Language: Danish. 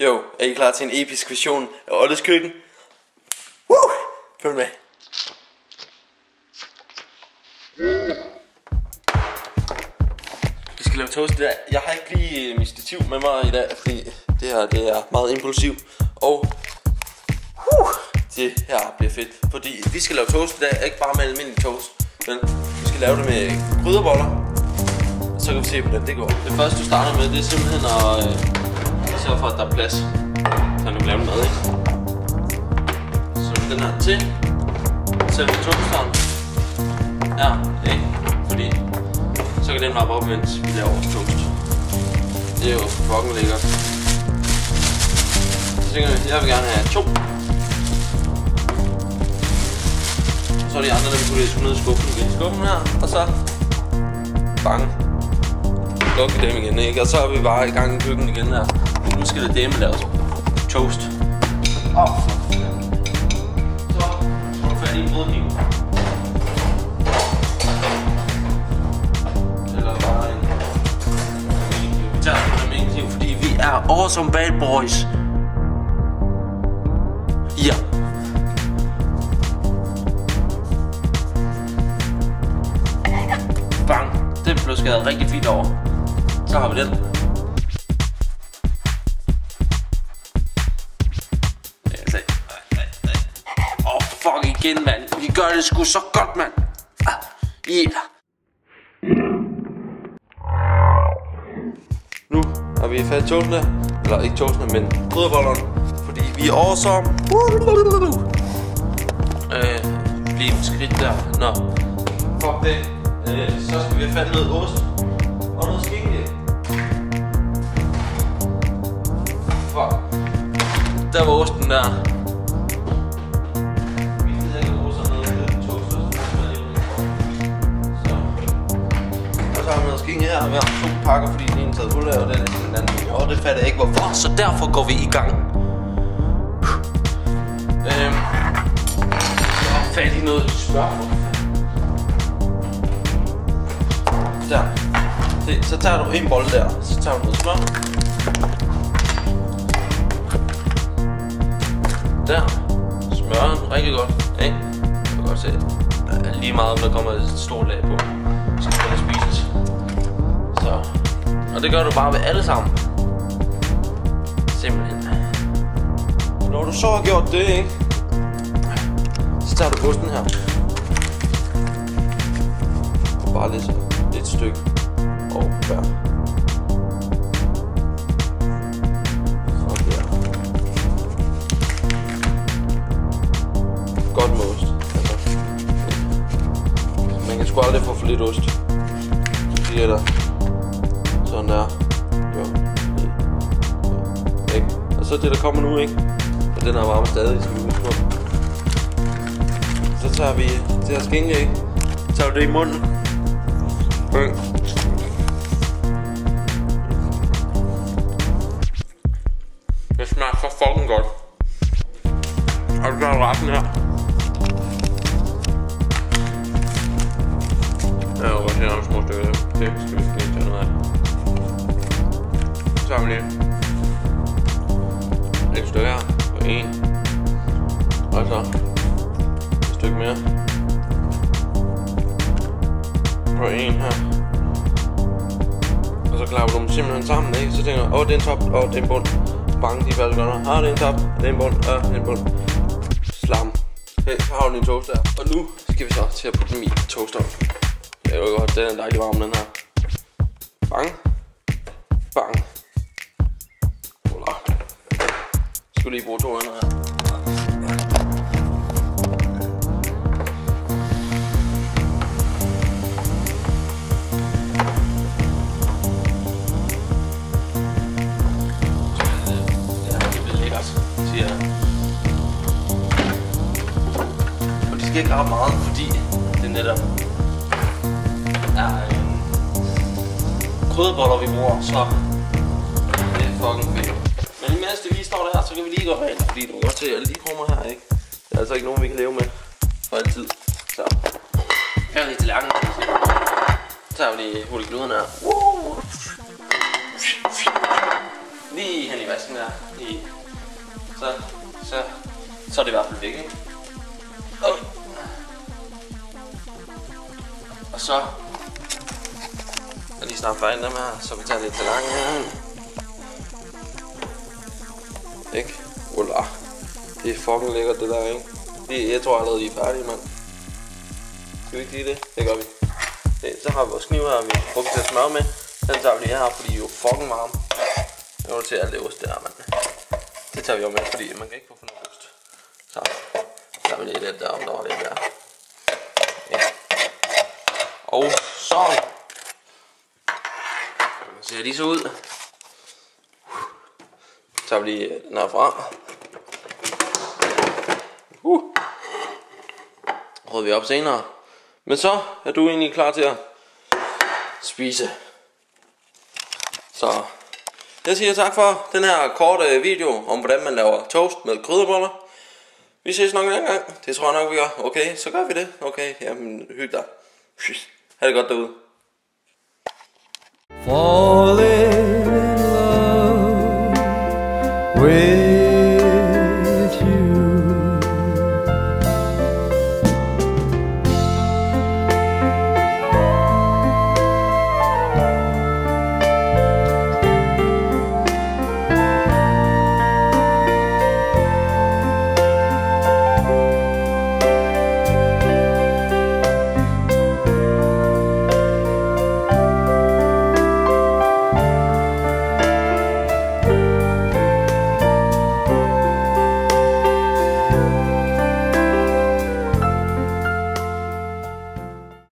Jo, er I klar til en episk version af Olles køkken? Woo! Følg med. Vi skal lave toast i dag. Jeg har ikke lige øh, mit stativ med mig i dag, fordi det her det er meget impulsivt. Og uh, det her bliver fedt, fordi vi skal lave toast i dag, ikke bare med almindelig toast. Men vi skal lave det med krydderboller. Så kan vi se, hvordan det går. Det første, du starter med, det er simpelthen at øh, øh, sørge for, at der er plads. Så nu laver mad, ikke? Så den her til. Selve toasteren. Ja, ikke? Fordi så kan den varme op, mens vi laver vores toast. Det er jo fucking lækkert. Så tænker jeg, jeg vil gerne have to. Så er de andre, der putter jeg i skuffen igen. Skuffen her, og så bang. Lukke dem igen, ikke? Og så er vi bare i gang i køkkenet igen her. Nu skal det dæmme laves toast. Åh, oh, for. Så får du fat i en brødkniv. Eller bare en... Vi tager en fordi vi er awesome bad boys. Ja. Bang. Den blev skåret rigtig fint over. Så har vi den. Altså, Åh, oh, fuck igen, mand. Vi gør det sgu så godt, mand. Ah, yeah. Nu har vi fat i toastene. Eller ikke toastene, men krydderbollerne. Fordi vi er awesome. Øh, et skridt der. Nå. Fuck det. Øh, så skal vi have fat i noget ost. Der var osten der. Og. Så. Og har noget skinke her. Vi har to pakker, fordi den ene taget fuld af, og den, den anden. Og det fatter jeg ikke, hvorfor. Så derfor går vi i gang. Øhm. Så har fat i noget smør Der. Se, så tager du en bolle der. Så tager du noget smør. Der. Smører den rigtig godt. Ikke? Jeg kan godt se. Der er lige meget, om der kommer et stort lag på. Så skal det spises. Så. Og det gør du bare ved alle sammen. Simpelthen. Når du så har gjort det, ikke? Så tager du osten her. Og bare lidt, lidt stykke og bær. Lidt ost. Så bliver der. Sådan der. Jo. Ja. Ikke? Og så det der kommer nu, ikke? Og den er varme stadig, skal vi huske på. Så tager vi det her skinke, ikke? Så tager vi det i munden. Øh. Stykker. Det skal vi skal tage noget af. det. Så har vi lige et stykke her på en. Og så et stykke mere. På en her. Og så klapper du dem simpelthen sammen, ikke? Så tænker du, åh, det er en top, åh, det er en bund. Bang, de første godt. Ah, det er en top, det er en bund, ah, det er en bund. Slam. Hey, så har du din toaster. Og nu skal vi så til at putte dem i toasteren. Det er jo godt, den er dejlig varm, den her. Bang. Bang. Hola. Skal lige bruge to hænder her. Det. Og de skal ikke ret meget, fordi det netop er en krydderboller, vi bruger, så det er fucking fedt. Men imens det vi står der, så kan vi lige gå rent, fordi du kan godt se, at jeg lige kommer her, ikke? Det er altså ikke nogen, vi kan leve med for altid. Så, færdig til lærken, kan man sige. Så tager vi lige hurtigt gluden her. Lige hen i vasken der. Lige. Så, så, så er det i hvert fald væk, ikke? Og, og så er lige snart færdig dem her, så vi tager lidt til lange her. Ikke? Ulla. Det er fucking lækkert det der, ikke? Det, jeg tror allerede, vi er færdige, mand. Skal vi ikke lige det? Det gør vi. Det, så har vi vores kniv her, vi bruger brugt til at smøre med. Den tager vi lige her, fordi de er jo fucking varme. Jeg vil til alt det ost der, mand. Det tager vi jo med, fordi man kan ikke få for noget ost. Så Så er vi lige lidt der, om der var lidt der. Ja. Og så ser de så ud. Så tager vi lige øh, den her fra. Uh. Rød vi op senere. Men så er du egentlig klar til at spise. Så jeg siger tak for den her korte øh, video om hvordan man laver toast med krydderboller. Vi ses nok en anden gang. Det tror jeg nok vi gør. Okay, så gør vi det. Okay, jamen hyg dig. Ha' det godt derude. falling in love with.